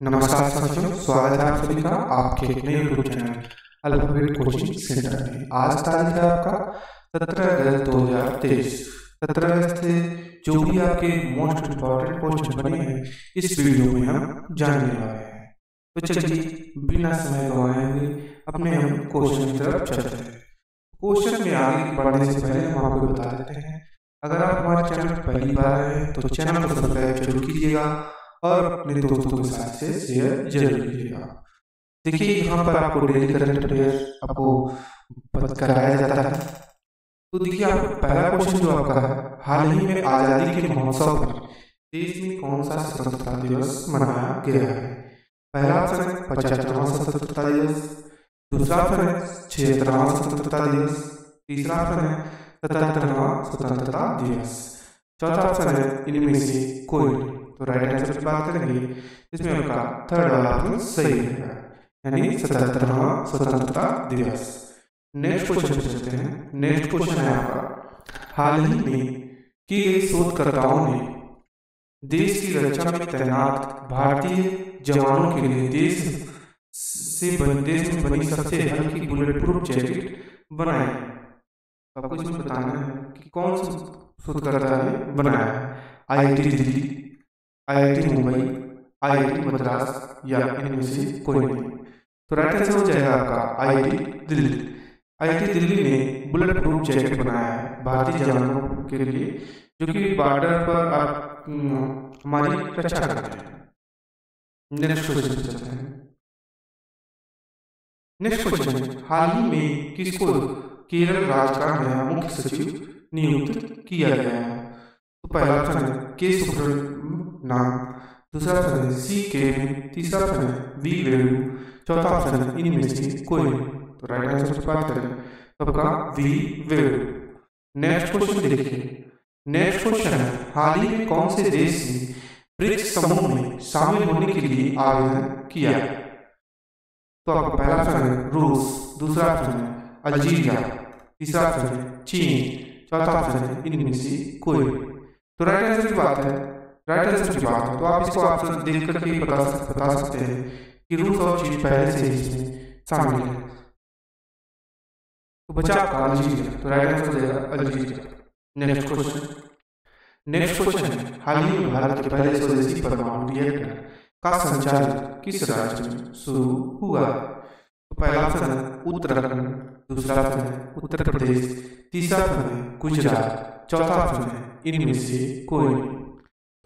नमस्कार साथियों, स्वागत है आप सभी का आपके अपने YouTube channel alphabet coaching centre में। आज तारीख है आपका सत्रह अगस्त दो हज़ार तेईस। सत्रह अगस्त से जो भी आपके मोस्ट इम्पोर्टेंट क्वेश्चन बने हैं, इस वीडियो में हम जानने वाले हैं। तो चलिए, बिना समय गवाए अपने हम क्वेश्चन की तरफ़ चलते हैं। क्वेश्चन में आगे बढ़ने से पहले हम आपको बता देते हैं, अगर आप हमारे चैनल पहली बार आए हैं तो चैनल को सब्सक्राइब ज़रूर कीजिएगा। और अपने दोस्तों के साथ से शेयर ज़रूर कीजिएगा। देखिए, यहाँ पर आपको डेली करंट अफेयर आपको कराया जाता है। तो देखिए, आप पहला क्वेश्चन जो आपका है, हाल ही में आज़ादी के महोत्सव पर देश में कौन सा स्वतंत्रता दिवस मनाया गया है? पहला ऑप्शन है पचहत्तरवा स्वतंत्रता दिवस, दूसरा ऑप्शन है छिहत्तरवा स्वतंत्रता दिवस, तीसरा ऑप्शन है सतहत्तरवा स्वतंत्रता दिवस, चौथा ऑप्शन है इनमें से कोई तो राइट आंसर की बात करेंगे इसमें आपका थर्ड वाला ऑप्शन सही रहेगा यानी सतहत्तरवा स्वतंत्रता दिवस नेक्स्ट क्वेश्चन चलते हैं नेक्स्ट क्वेश्चन है आपका हाल ही में की गई शोधकर्ताओं ने देश की रक्षा में तैनात भारतीय जवानों के लिए देश से देश में बनी सबसे हल्की बुलेट प्रूफ जैकेट बनाई आपको इसमें बताना है कि कौन सा शोधकर्ता ने बनाया है IIT Delhi IIT Mumbai, IIT Madras या इनमें से कोई नहीं तो राइट आंसर हो जाएगा आपका, आईआईटी दिल्ली. आईआईटी दिल्ली ने बुलेट प्रूफ जैकेट बनाया है भारतीय जवानों के लिए, जो कि बॉर्डर पर आप हमारी रक्षा करते हैं। नेक्स्ट क्वेश्चन चलते हैं। नेक्स्ट क्वेश्चन हाल ही में किसको केरल राज्य का नया मुख्य सचिव नियुक्त किया गया है? तो पहला ऑप्शन है, के सुब्रमण्यम नाम। दूसरा ऑप्शन है सी के तीसरा ऑप्शन है वी वेणु चौथा ऑप्शन है इनमें से कोई। तो राइट आंसर बात करें तो आपका वी वेणु नेक्स्ट क्वेश्चन देखिए। नेक्स्ट क्वेश्चन है, हाल ही में कौन से देश ने ब्रिक्स समूह में शामिल होने के लिए आवेदन किया? तो आपका पहला ऑप्शन है रूस, दूसरा ऑप्शन है अल्जीरिया, तीसरा ऑप्शन है चीन, चौथा ऑप्शन है इनमें से कोई। तो राइट आंसर की बात है की बात। है तो आप इसको देख करके बता बता सकते हैं कि और चीन पहले से ही इसमें शामिल है। तो बचा आपका तो हो नेक्स्ट क्वेश्चन। नेक्स्ट क्वेश्चन है, हाल ही में भारत के पहले स्वदेशी परमाणु रिएक्टर का संचालन किस राज्य में शुरू हुआ? तो पहला ऑप्शन है उत्तराखंड, दूसरा ऑप्शन है उत्तर प्रदेश, तीसरा ऑप्शन है गुजरात, चौथा ऑप्शन है इनमें से कोई।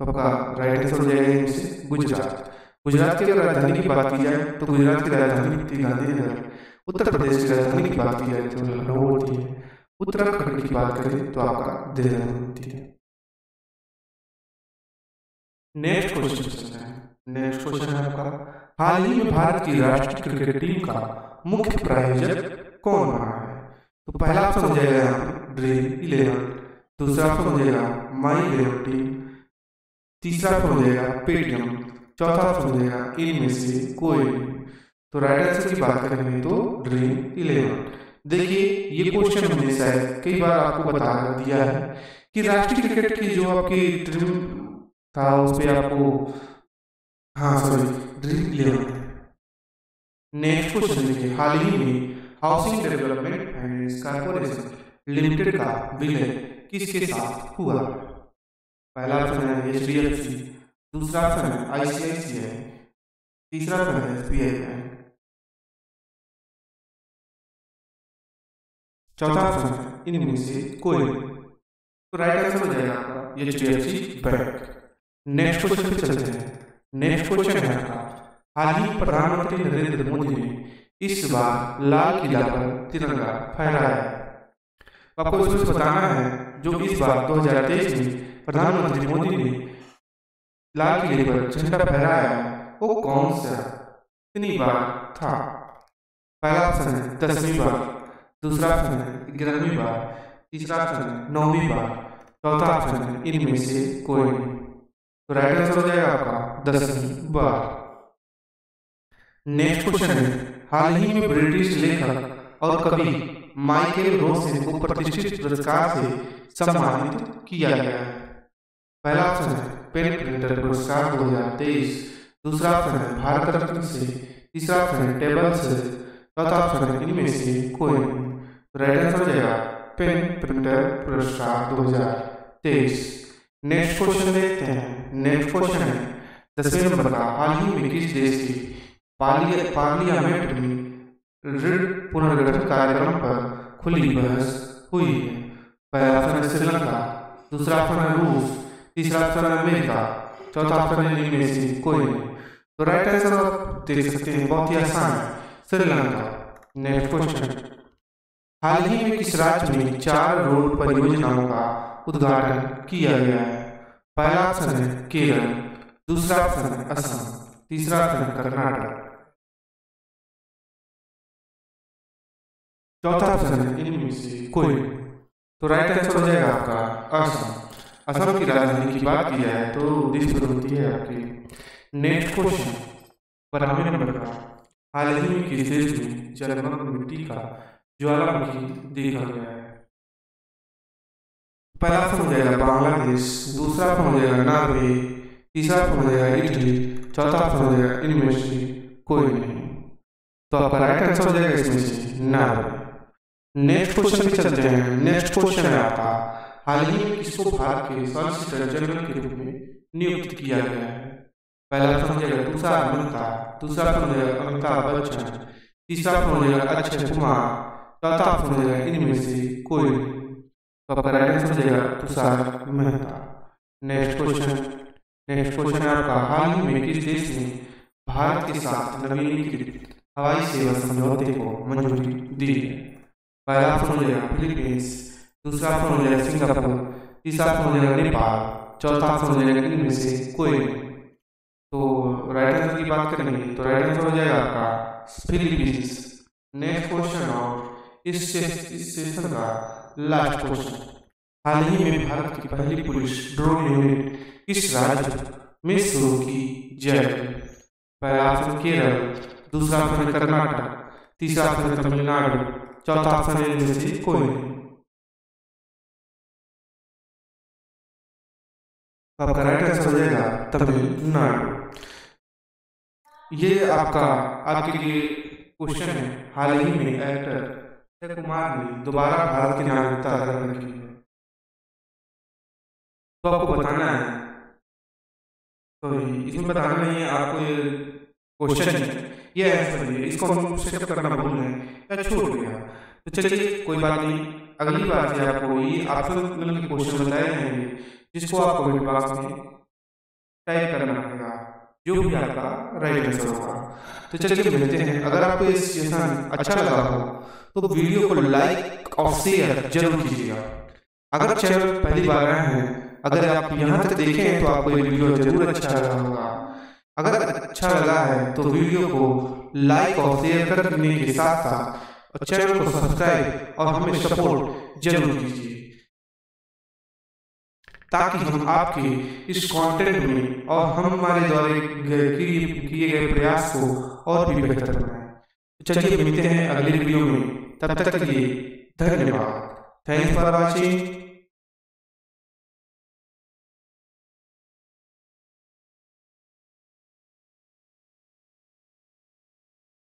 तो आपका राइट आंसर हो जाएगा गुजरात। गुजरात की अगर राजधानी की बात की जाए तो गुजरात की राजधानी गांधीनगर। उत्तर प्रदेश की राजधानी की बात की जाए तो लखनऊ होती है उत्तराखंड की बात करें तो आपका देहरादून होती है नेक्स्ट क्वेश्चन है। नेक्स्ट क्वेश्चन है आपका, हाल ही में भारत की राष्ट्रीय क्रिकेट टीम का मुख्य प्रायोजक कौन रहा है? तो पहला ऑप्शन हो जाएगा ड्रीम इलेवन। दूसरा ऑप्शन हो जाएगा, माई इलेवन टीम। तीसरा हो जाएगा पेटीएम चौथा हो जाएगा इनमें से कोई। तो राइट आंसर की बात करेंगे तो ड्रीम इलेवन। देखिए, ये क्वेश्चन हमने शायद कई बार आपको बता दिया है कि राष्ट्रीय क्रिकेट की जो आपकी ड्रीम था, उस पर आपको हाँ sorry dream eleven. Next question देखिए, हाल ही में housing development finance corporation limited का विलय किसके साथ हुआ? पहला ऑप्शन है एच डी एफ़ सी दूसरा ऑप्शन है आई सी आई सी आई तीसरा ऑप्शन है एस बी आई बैंक चौथा ऑप्शन है इनमें से कोई। तो राइट आंसर हो जाएगा आपका H D F C bank next question पे चलते हैं। नेक्स्ट क्वेश्चन है आपका, हाल ही प्रधानमंत्री नरेंद्र मोदी ने इस बार लाल किला पर तिरंगा फहराया। आपको इसमें बताना है जो इस बार 2023 में प्रधानमंत्री मोदी ने लाल किले पर झंडा फहराया। वो कौन सा? कितनी बार था। पहला है दसवीं बार। दूसरा है ग्यारहवीं बार। तीसरा है नौवीं बार। चौथा है इनमें से कोई नहीं। तो राइट आंसर हो जाएगा आपका दसवीं बार। नेक्स्ट क्वेश्चन है, हाल ही में ब्रिटिश लेखक और कवि माइकल रोसेन को प्रतिष्ठित पुरस्कार से सम्मानित किया गया। है पहला ऑप्शन है पेन प्रिंटर पुरस्कार 2023 दूसरा ऑप्शन है भारत रत्न से, तीसरा ऑप्शन है टेबल से, चौथा ऑप्शन है इनमें से कोई। तो राइट आंसर हो जाएगा पेन प्रिंटर पुरस्कार दो हज़ार तेईस। नेक्स्ट क्वेश्चन देखते हैं। नेक्स्ट क्वेश्चन है। दसवें नंबर का, हाल ही में किस देश की पार्लियामेंट में ऋण पुनर्गठन कार्यक्रम पर खुली बहस हुई है? पहला ऑप्शन है श्रीलंका, दूसरा ऑप्शन है रूस तीसरा ऑप्शन अमेरिका, चौथा ऑप्शन है कोई। तो राइट आंसर आप देख सकते हैं, बहुत ही आसान श्रीलंका नेक्स्ट क्वेश्चन हाल ही में किस राज्य में चार रोड परियोजनाओं का उद्घाटन किया गया है? पहला ऑप्शन है केरल, दूसरा ऑप्शन है असम, तीसरा ऑप्शन है कर्नाटक। चौथा ऑप्शन है इनमें से कोई। तो राइट आंसर हो जाएगा आपका असम। असम की राजधानी की बात की जाए तो दिसपुर होती है आपकी नेक्स्ट क्वेश्चन। बारहवें नंबर का। हाल ही में किस देश में जलमग्न मिट्टी का ज्वालामुखी देखा गया है? पहला ऑप्शन हो जाएगा बांग्लादेश, दूसरा ऑप्शन हो जाएगा नॉर्वे तीसरा ऑप्शन हो जाएगा इटली, चौथा ऑप्शन हो जाएगा इनमें से कोई नहीं। तो आपका राइट आंसर हो जाएगा इसमें से नॉर्वे नेक्स्ट क्वेश्चन भी चलते हैं। नेक्स्ट क्वेश्चन है आपका हाल ही में किसको भारत के सॉलिसिटर जनरल के रूप में नियुक्त किया गया है? पहला ऑप्शन हो जाएगा दूसरा अमिता दूसरा जाएगा अमिताभ बच्चन, तीसरा जाएगा अक्षय कुमार, चौथा जाएगा इनमें से कोई। तो Tushar Mehta. Next question next question आपका, हाल ही में किस देश ने भारत के साथ नवीनीकृत हवाई सेवा समझौते को मंजूरी दी है? पहला फिलीपींस दूसरा ऑप्शन हो जाएगा सिंगापुर तीसरा ऑप्शन हो जाएगा नेपाल चौथा ऑप्शन हो जाएगा इनमें से कोई तो राइट आंसर की बात करेंगे तो राइट आंसर हो जाएगा आपका फिलीपींस नेक्स्ट क्वेश्चन और इस सेशन का लास्ट क्वेश्चन हाल ही में भारत की पहली पुलिस ड्रोन यूनिट किस राज्य में शुरू की जाएगी पहला ऑप्शन केरल दूसरा ऑप्शन कर्नाटक तीसरा ऑप्शन तमिलनाडु चौथा ऑप्शन है कोई आपका राइट आंसर हो जाएगा तमिलनाडु। ये आपका आपके लिए क्वेश्चन है। हाल ही में एक्टर अक्षय कुमार ने दोबारा भारत की नागरिकता धारण की तो आपको बताना है। तो इसमें बताना नहीं है, आपको ये क्वेश्चन है। ये आंसर है, इसको हम सेटअप करना भूल गए। या छूट गया तो चलिए, कोई बात नहीं। अगली बार से आपको ये के क्वेश्चन बताए जाएँगे। जिसको आपको कमेंट बॉक्स में टाइप करना पड़ेगा जो भी आपका राइट आंसर होगा। तो चलिए मिलते हैं। अगर आपको ये सेशन अच्छा लगा हो तो वीडियो को लाइक और शेयर ज़रूर कीजिएगा। अगर चैनल पहली बार आए हैं, अगर आप यहाँ तक देखें तो आपको ये वीडियो ज़रूर अच्छा लगा होगा। अगर अच्छा लगा है तो वीडियो को लाइक और शेयर करने के साथ साथ चैनल को सब्सक्राइब और हमें सपोर्ट ज़रूर कीजिए। ताकि हम आपके इस कंटेंट में और हम हमारे द्वारा किए गए प्रयास को और भी बेहतर बनाएँ। चलिए मिलते हैं अगले वीडियो में। तब तक के लिए धन्यवाद। Thank for watching